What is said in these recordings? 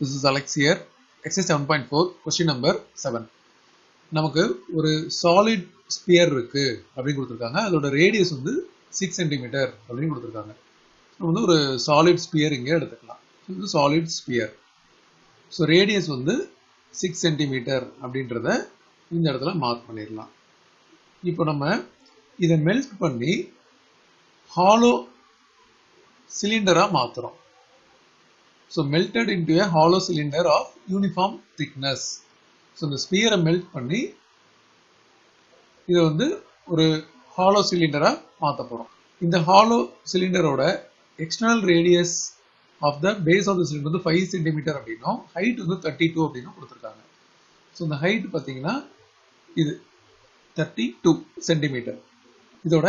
This is Alex here. Exercise 7.4 question number 7. நமக்கு ஒரு solid sphere இருக்கு அப்படின்னு கொடுத்துருக்காங்க. அதோட ரேடியஸ் வந்து சிக்ஸ் சென்டிமீட்டர் அப்படின்னு கொடுத்துருக்காங்க. நம்ம வந்து ஒரு சாலிட் ஸ்பியர் இங்கே எடுத்துக்கலாம். இது சாலிட் ஸ்பியர் ஸோ ரேடியஸ் வந்து சிக்ஸ் சென்டிமீட்டர் அப்படின்றத இந்த இடத்துல மார்க் பண்ணிடலாம். இப்போ நம்ம இதை மெல்ட் பண்ணி ஹாலோ சிலிண்டராக மாற்றுறோம் so melted into a hollow cylinder of uniform thickness so இந்த ஸ்பியரை மெல்ட் பண்ணி இதை வந்து ஒரு ஹாலோ சிலிண்டராக மாற்ற போகிறோம் இந்த hollow சிலிண்டரோட external radius of the base of the cylinder வந்து ஃபைவ் சென்டிமீட்டர் அப்படின்னும் ஹைட் வந்து தேர்ட்டி டூ அப்படின்னு கொடுத்துருக்காங்க. ஸோ இந்த ஹைட் பார்த்தீங்கன்னா இது தேர்ட்டி டூ சென்டிமீட்டர் இதோட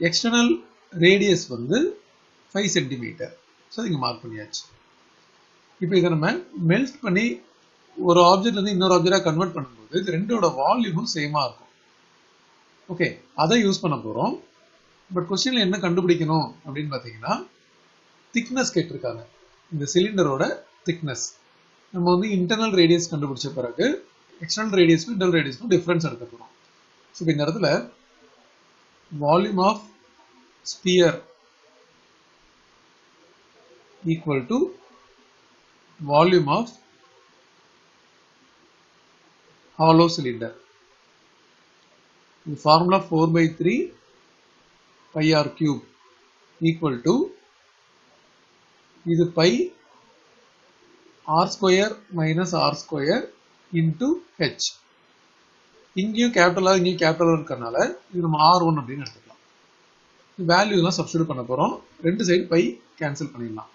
எக்ஸ்டர்னல் ரேடியஸ் வந்து ஃபைவ் சென்டிமீட்டர் ஸோ இங்கே மார்க் பண்ணியாச்சு. இப்போ இதை நம்ம மெல்ட் பண்ணி ஒரு ஆப்ஜெக்ட்லேருந்து இன்னொரு ஆப்ஜெக்டாக கன்வெர்ட் பண்ணும்போது இது ரெண்டோட வால்யூமும் சேமாக இருக்கும். ஓகே அதை யூஸ் பண்ண போகிறோம் பட் கொஸ்டினில் என்ன கண்டுபிடிக்கணும் அப்படின்னு பார்த்தீங்கன்னா திக்னஸ் கேட்டிருக்காங்க. இந்த சிலிண்டரோட திக்னஸ் நம்ம வந்து இன்டர்னல் ரேடியஸ் கண்டுபிடிச்ச பிறகு எக்ஸ்டர்னல் ரேடியஸ்க்கும் இன்டர்னல் ரேடியஸ்க்கும் டிஃப்ரென்ஸ் எடுக்க போகிறோம் ஸோ இந்த இடத்துல volume of sphere equal to volume of hollow cylinder. The formula 4 by 3 pi r cube equal to இது pi r square minus r square into h. இங்கேயும் கேபிட்டலா இங்கேயும் கேபிட்டலா இருக்கறனால இது நம்ம r1 அப்படின்னு எடுத்துக்கலாம். வேல்யூ எல்லாம் சப்ஸ்டியூட் பண்ண போறோம். ரெண்டு சைடு பை கேன்சல் பண்ணிடலாம்.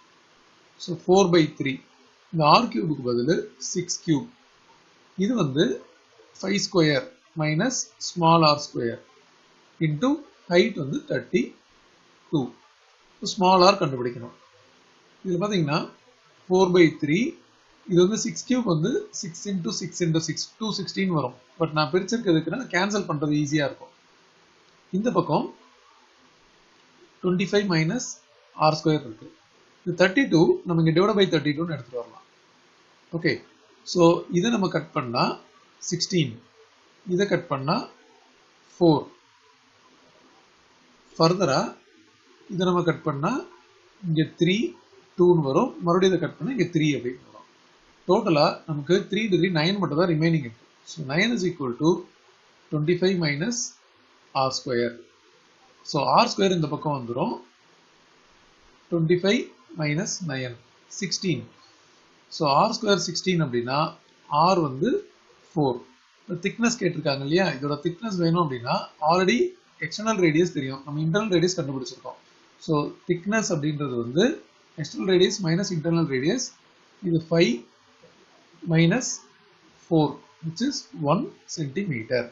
ஸோ ஃபோர் பை த்ரீ இந்த ஆர் கியூபுக்கு பதில் சிக்ஸ் கியூப் இது வந்து five square minus small r square into height வந்து தேர்ட்டி டூ ஸ்மால் ஆர் கண்டுபிடிக்கணும். இதில் பார்த்தீங்கன்னா ஃபோர் பை த்ரீ இது வந்து சிக்ஸ் கியூப் வந்து six into six into six two sixteen வரும். பட் நான் பிரிச்சிருக்கிறதுக்குன்னா கேன்சல் பண்ணுறது ஈஸியாக இருக்கும். இந்த பக்கம் twenty five minus r square இருக்குது இந்த தேர்ட்டி டூ நம்ம இங்கே டிவைட் பை தேர்ட்டி டூன்னு எடுத்துகிட்டு வரலாம். ஓகே ஸோ இதை நம்ம கட் பண்ணால் சிக்ஸ்டீன் இதை கட் பண்ணால் ஃபோர் ஃபர்தராக இதை நம்ம கட் பண்ணால் இங்கே த்ரீ டூன்னு வரும். மறுபடியும் இதை கட் பண்ணால் இங்கே த்ரீ அப்படின்னு வரும். டோட்டலாக நமக்கு த்ரீ டிகிரி நைன் மட்டும் தான் ரிமைனிங் இருக்குது so nine is equal to twenty five minus r square so r square இந்த பக்கம் வந்துடும் twenty five minus nine sixteen so r square sixteen அப்படின்னா ஆர் வந்து ஃபோர் இப்போ திக்னஸ் கேட்டிருக்காங்க இல்லையா? இதோட திக்னஸ் வேணும் அப்படின்னா ஆல்ரெடி எக்ஸ்டர்னல் ரேடியஸ் தெரியும். நம்ம இன்டர்னல் ரேடியஸ் கண்டுபிடிச்சிருக்கோம். ஸோ திக்னஸ் அப்படின்றது வந்து external radius minus internal radius இது five minus four which is one centimetre